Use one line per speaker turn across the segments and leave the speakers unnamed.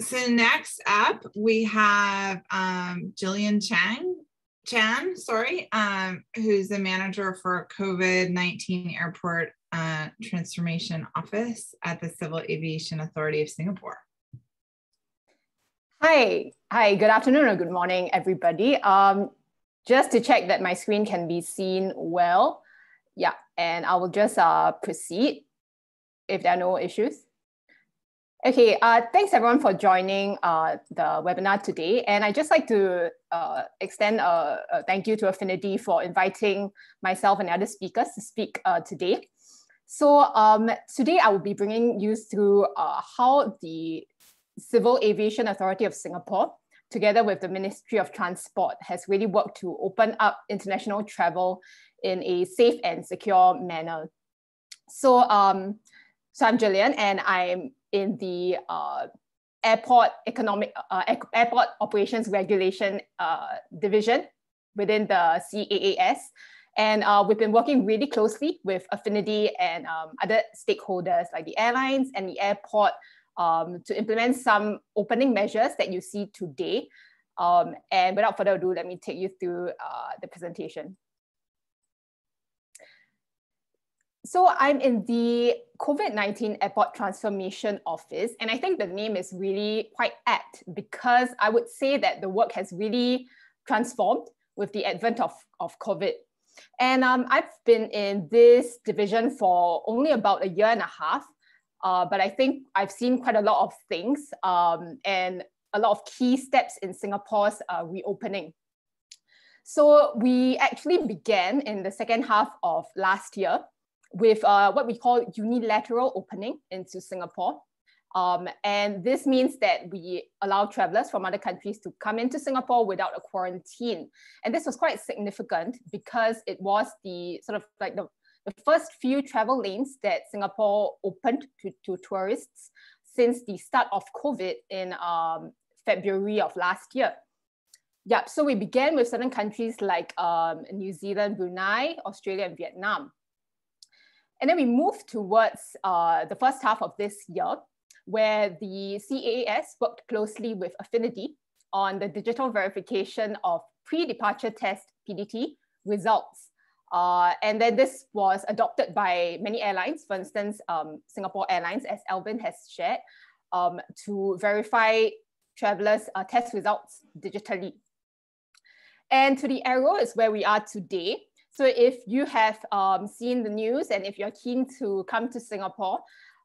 so next up, we have um, Jillian Chang, Chan, sorry, um, who's the manager for COVID-19 Airport uh, Transformation Office at the Civil Aviation Authority of Singapore.
Hi, hi, good afternoon or good morning, everybody. Um, just to check that my screen can be seen well. Yeah, and I will just uh, proceed if there are no issues. Okay, uh, thanks everyone for joining uh, the webinar today. And I'd just like to uh, extend a, a, thank you to Affinidi for inviting myself and other speakers to speak uh, today. So um, today I will be bringing you through uh, how the Civil Aviation Authority of Singapore, together with the Ministry of Transport, has really worked to open up international travel in a safe and secure manner. So, um, so I'm Jillian and I'm in the uh, airport economic uh, airport operations regulation uh, division within the CAAS. And uh, we've been working really closely with Affinidi and um, other stakeholders like the airlines and the airport um, to implement some opening measures that you see today. Um, and without further ado, let me take you through uh, the presentation. So I'm in the COVID-19 Airport Transformation Office, and I think the name is really quite apt because I would say that the work has really transformed with the advent of, of COVID. And um, I've been in this division for only about a year and a half, uh, but I think I've seen quite a lot of things um, and a lot of key steps in Singapore's uh, reopening. So we actually began in the second half of last year with uh, what we call unilateral opening into Singapore. Um, and this means that we allow travelers from other countries to come into Singapore without a quarantine. And this was quite significant because it was the sort of like the, the first few travel lanes that Singapore opened to, to tourists since the start of COVID in um, February of last year. Yeah, so we began with certain countries like um, New Zealand, Brunei, Australia, and Vietnam. And then we moved towards uh, the first half of this year, where the CAAS worked closely with Affinidi on the digital verification of pre-departure test PDT results. Uh, and then this was adopted by many airlines, for instance, um, Singapore Airlines, as Alvin has shared, um, to verify travelers' uh, test results digitally. And to the arrow is where we are today. So if you have um, seen the news and if you're keen to come to Singapore,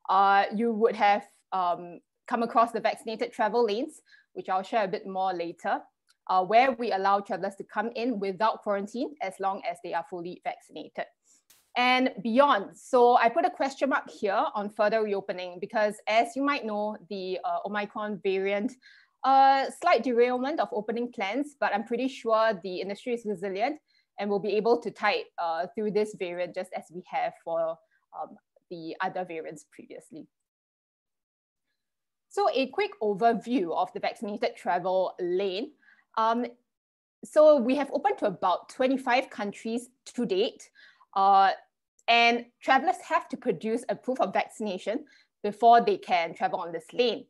uh, you would have um, come across the vaccinated travel lanes, which I'll share a bit more later, uh, where we allow travelers to come in without quarantine as long as they are fully vaccinated. And beyond, so I put a question mark here on further reopening because as you might know, the uh, Omicron variant uh, slight derailment of opening plans, but I'm pretty sure the industry is resilient and we'll be able to type uh, through this variant just as we have for um, the other variants previously. So a quick overview of the vaccinated travel lane. Um, so we have opened to about 25 countries to date. Uh, and travelers have to produce a proof of vaccination before they can travel on this lane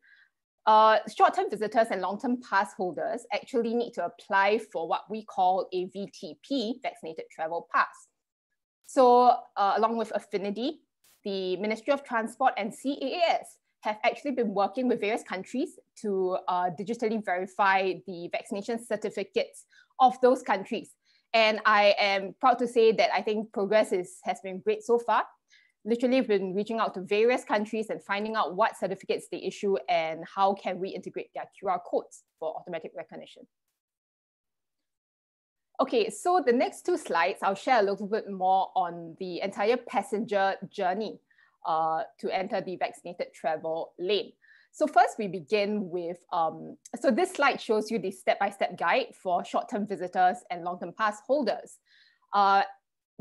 uh, short-term visitors and long-term pass holders actually need to apply for what we call a VTP, Vaccinated Travel Pass. So uh, along with Affinidi, the Ministry of Transport and CAAS have actually been working with various countries to uh, digitally verify the vaccination certificates of those countries. And I am proud to say that I think progress is, has been great so far literally we've been reaching out to various countries and finding out what certificates they issue and how can we integrate their QR codes for automatic recognition. Okay, so the next two slides, I'll share a little bit more on the entire passenger journey uh, to enter the vaccinated travel lane. So first we begin with, um, so this slide shows you the step-by-step -step guide for short-term visitors and long-term pass holders. Uh,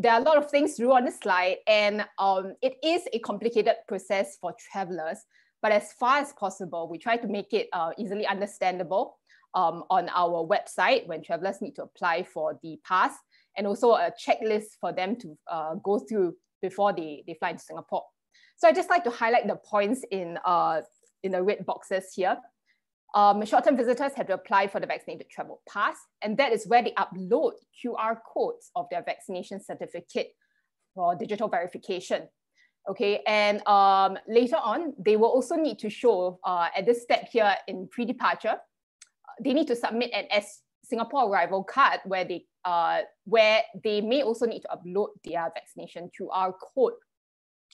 there are a lot of things do on the slide, and um, it is a complicated process for travelers. But as far as possible, we try to make it uh, easily understandable um, on our website when travelers need to apply for the pass, and also a checklist for them to uh, go through before they, they fly to Singapore. So I just like to highlight the points in, uh, in the red boxes here. Um, short-term visitors have to apply for the vaccinated travel pass, and that is where they upload QR codes of their vaccination certificate for digital verification. Okay, and um, later on, they will also need to show uh, at this step here in pre-departure, they need to submit an S Singapore arrival card where they uh, where they may also need to upload their vaccination QR code.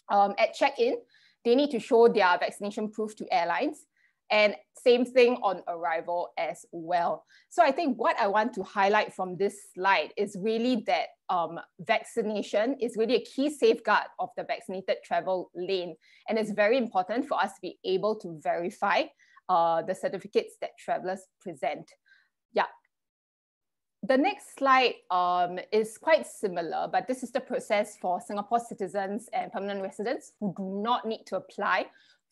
Um, at check-in, they need to show their vaccination proof to airlines and same thing on arrival as well. So I think what I want to highlight from this slide is really that um, vaccination is really a key safeguard of the vaccinated travel lane. And it's very important for us to be able to verify uh, the certificates that travelers present. Yeah. The next slide um, is quite similar, but this is the process for Singapore citizens and permanent residents who do not need to apply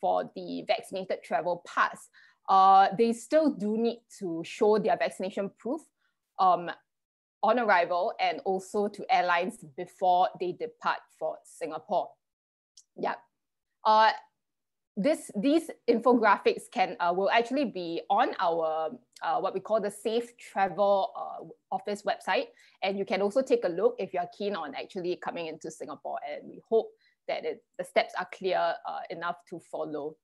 for the vaccinated travel pass. Uh, they still do need to show their vaccination proof um, on arrival and also to airlines before they depart for Singapore. Yeah. Uh, this, these infographics can uh, will actually be on our uh, what we call the Safe Travel uh, Office website, and you can also take a look if you are keen on actually coming into Singapore. And we hope that it, the steps are clear uh, enough to follow.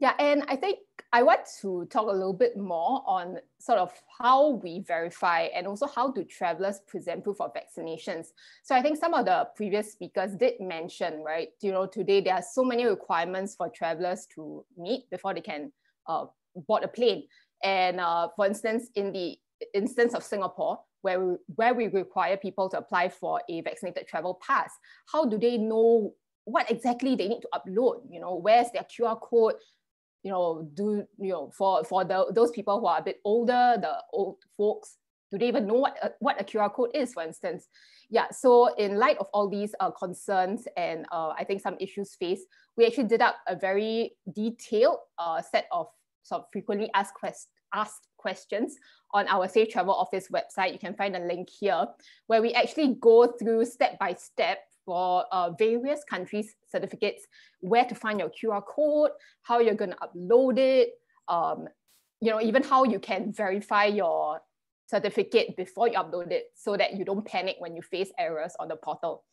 Yeah, and I think I want to talk a little bit more on sort of how we verify and also how do travelers present proof of vaccinations. So I think some of the previous speakers did mention, right, you know, today there are so many requirements for travelers to meet before they can uh, board a plane. And uh, for instance, in the instance of Singapore, where we, where we require people to apply for a vaccinated travel pass, how do they know what exactly they need to upload? You know, where's their QR code? you know, do, you know, for, for the, those people who are a bit older, the old folks, do they even know what a, what a QR code is, for instance? Yeah, so in light of all these uh, concerns and uh, I think some issues faced, we actually did up a very detailed uh, set of sort of frequently asked, quest asked questions on our Safe Travel Office website. You can find a link here where we actually go through step by step for uh, various countries' certificates, where to find your QR code, how you're going to upload it, um, you know, even how you can verify your certificate before you upload it so that you don't panic when you face errors on the portal.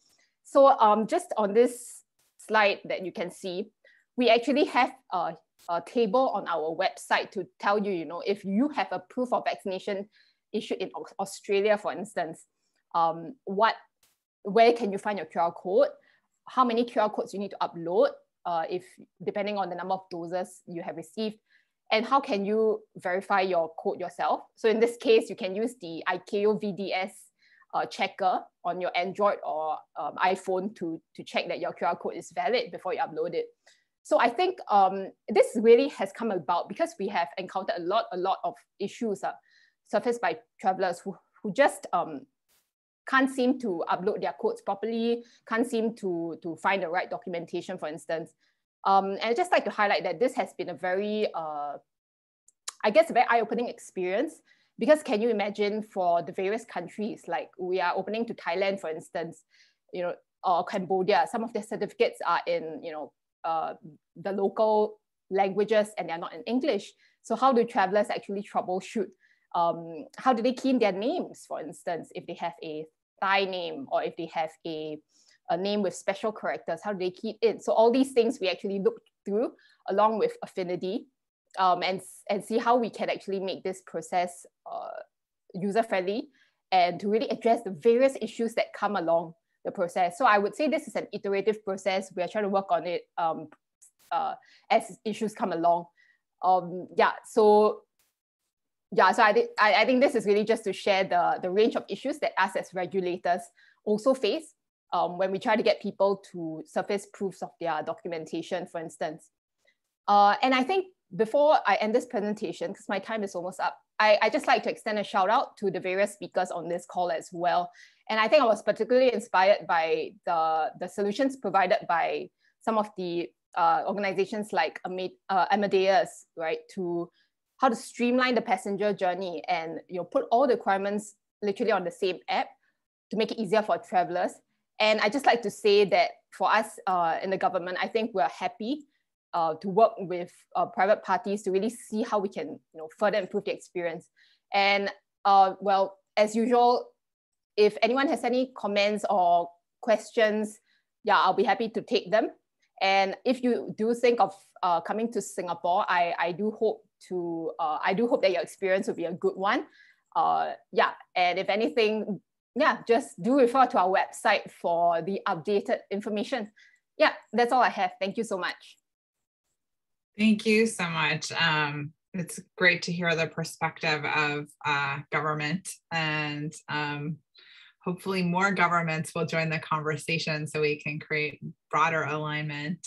So um, just on this slide that you can see, we actually have a, a table on our website to tell you, you know, if you have a proof of vaccination issued in Australia, for instance, um, what where can you find your QR code, how many QR codes you need to upload, uh, if depending on the number of doses you have received, and how can you verify your code yourself. So in this case, you can use the ICAO VDS uh, checker on your Android or um, iPhone to, to check that your QR code is valid before you upload it. So I think um, this really has come about because we have encountered a lot, a lot of issues uh, surfaced by travelers who, who just um, can't seem to upload their codes properly, can't seem to, to find the right documentation, for instance. Um, and I'd just like to highlight that this has been a very, uh, I guess, a very eye-opening experience because can you imagine for the various countries, like we are opening to Thailand, for instance, you know, or Cambodia, some of their certificates are in, you know, uh, the local languages and they're not in English. So how do travelers actually troubleshoot um, how do they key in their names, for instance, if they have a Thai name or if they have a, a name with special characters, how do they key it in? So all these things we actually look through along with Affinidi um, and, and see how we can actually make this process uh, user-friendly and to really address the various issues that come along the process. So I would say this is an iterative process. We are trying to work on it um, uh, as issues come along. Um, yeah, so yeah, so I, I, I think this is really just to share the, the range of issues that us as regulators also face um, when we try to get people to surface proofs of their documentation, for instance. Uh, and I think before I end this presentation, because my time is almost up, I, I just like to extend a shout out to the various speakers on this call as well. And I think I was particularly inspired by the, the solutions provided by some of the uh, organizations like uh, Amadeus, right, to how to streamline the passenger journey and you know put all the requirements literally on the same app to make it easier for travelers. And I just like to say that for us uh, in the government, I think we're happy uh, to work with uh, private parties to really see how we can you know further improve the experience. And uh, well, as usual, if anyone has any comments or questions, yeah, I'll be happy to take them. And if you do think of uh, coming to Singapore, I, I do hope to uh, I do hope that your experience will be a good one. Uh, yeah, and if anything, yeah, just do refer to our website for the updated information. Yeah, that's all I have. Thank you so much.
Thank you so much. Um, it's great to hear the perspective of uh, government and um, hopefully more governments will join the conversation so we can create broader alignment